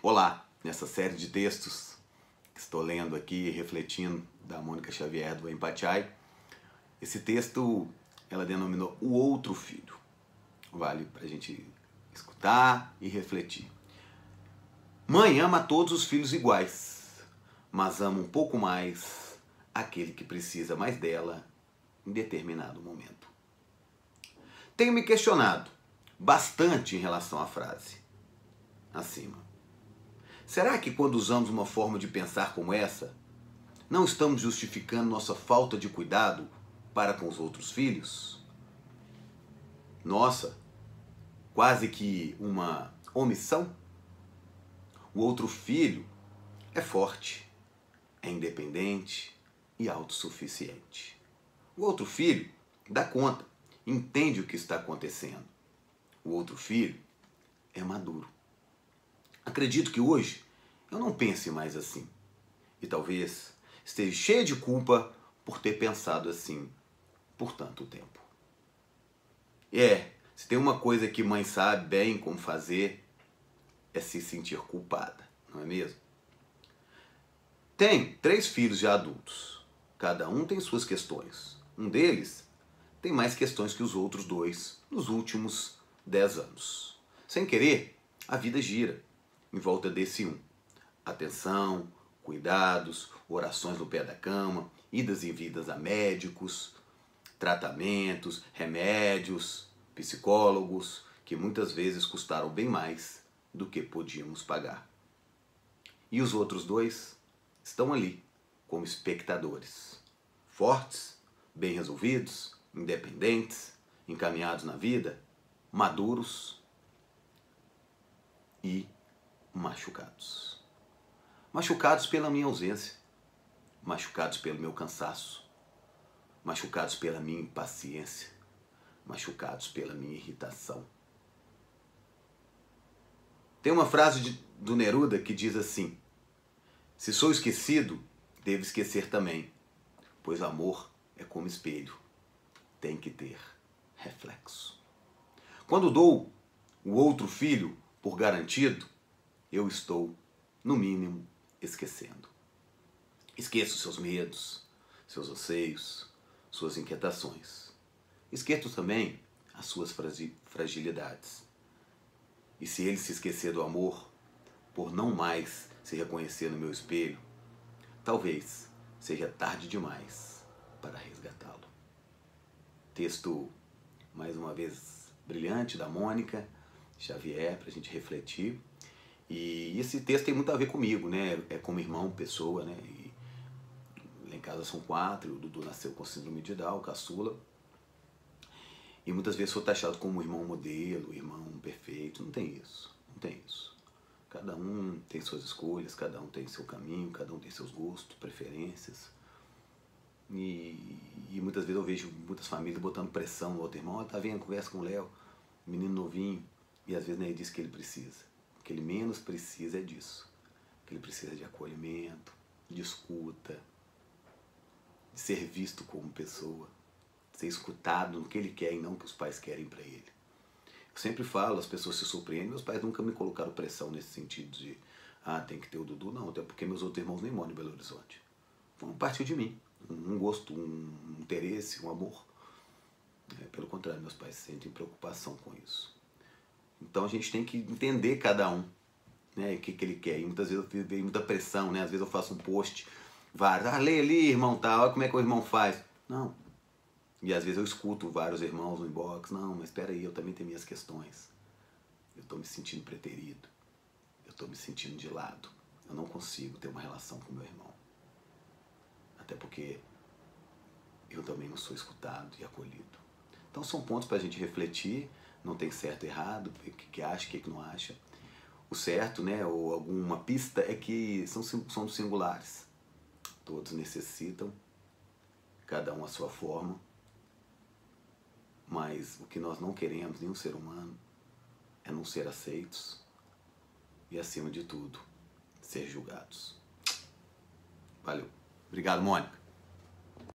Olá, nessa série de textos que estou lendo aqui e refletindo da Mônica Xavier do Empatiai, esse texto ela denominou O Outro Filho. Vale para a gente escutar e refletir. Mãe ama todos os filhos iguais, mas ama um pouco mais aquele que precisa mais dela em determinado momento. Tenho me questionado bastante em relação à frase acima. Será que quando usamos uma forma de pensar como essa, não estamos justificando nossa falta de cuidado para com os outros filhos? Nossa, quase que uma omissão? O outro filho é forte, é independente e autossuficiente. O outro filho dá conta, entende o que está acontecendo. O outro filho é maduro. Acredito que hoje eu não pense mais assim. E talvez esteja cheia de culpa por ter pensado assim por tanto tempo. E é, se tem uma coisa que mãe sabe bem como fazer, é se sentir culpada, não é mesmo? Tem três filhos já adultos. Cada um tem suas questões. Um deles tem mais questões que os outros dois nos últimos dez anos. Sem querer, a vida gira em volta desse um. Atenção, cuidados, orações no pé da cama, idas e vidas a médicos, tratamentos, remédios, psicólogos, que muitas vezes custaram bem mais do que podíamos pagar. E os outros dois estão ali como espectadores, fortes, bem resolvidos, independentes, encaminhados na vida, maduros e machucados. Machucados pela minha ausência, machucados pelo meu cansaço, machucados pela minha impaciência, machucados pela minha irritação. Tem uma frase de, do Neruda que diz assim: Se sou esquecido, devo esquecer também, pois amor é como espelho, tem que ter reflexo. Quando dou o outro filho por garantido, eu estou, no mínimo, esquecendo. Esqueço seus medos, seus anseios, suas inquietações. Esqueço também as suas fragilidades. E se ele se esquecer do amor, por não mais se reconhecer no meu espelho, talvez seja tarde demais para resgatá-lo. Texto, mais uma vez, brilhante da Mônica Xavier, para a gente refletir. E esse texto tem muito a ver comigo, né? É como irmão, pessoa, né? E lá em casa são quatro, o Dudu nasceu com síndrome de Down, caçula. E muitas vezes sou taxado como irmão modelo, irmão perfeito. Não tem isso, não tem isso. Cada um tem suas escolhas, cada um tem seu caminho, cada um tem seus gostos, preferências. E, e muitas vezes eu vejo muitas famílias botando pressão no outro irmão. Oh, tá vendo, conversa com o Léo, menino novinho. E às vezes não é disso que ele precisa que ele menos precisa é disso. Que ele precisa de acolhimento, de escuta, de ser visto como pessoa, ser escutado no que ele quer e não o que os pais querem para ele. Eu sempre falo, as pessoas se surpreendem, meus pais nunca me colocaram pressão nesse sentido de ah, tem que ter o Dudu, não, até porque meus outros irmãos nem moram em Belo Horizonte. Foi partiu de mim, um gosto, um interesse, um amor. É, pelo contrário, meus pais sentem preocupação com isso. Então a gente tem que entender cada um, né? O que, que ele quer. E muitas vezes eu vejo muita pressão, né? Às vezes eu faço um post, vários, ah, lê ali, irmão, tá, olha como é que o irmão faz. Não. E às vezes eu escuto vários irmãos no inbox, não, mas espera aí, eu também tenho minhas questões. Eu estou me sentindo preterido. Eu estou me sentindo de lado. Eu não consigo ter uma relação com meu irmão. Até porque eu também não sou escutado e acolhido. Então são pontos para a gente refletir não tem certo e errado, o que, que acha, o que, que não acha. O certo, né, ou alguma pista é que são, são singulares. Todos necessitam, cada um a sua forma, mas o que nós não queremos, nenhum ser humano, é não ser aceitos e, acima de tudo, ser julgados. Valeu. Obrigado, Mônica.